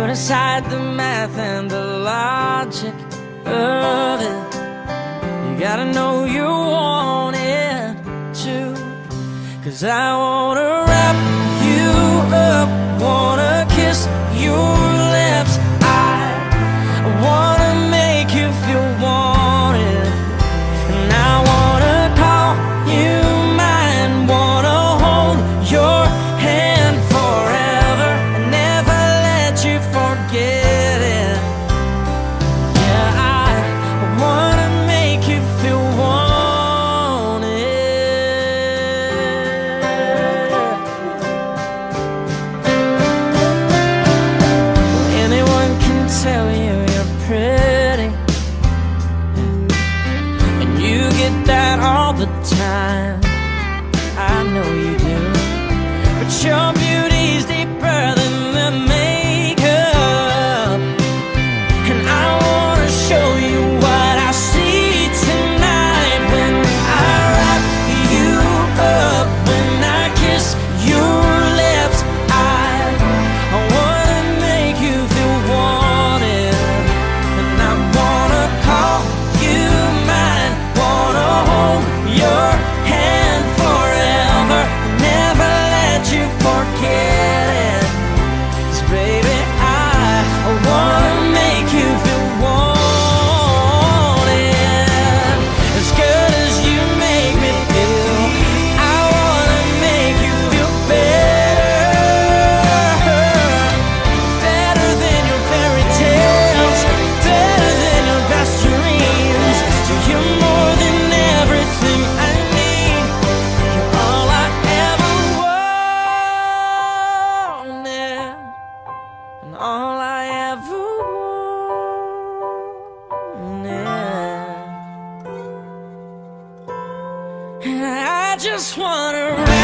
Put aside the math and the logic of it. You gotta know you want it too. Cause I wanna the time. just wanna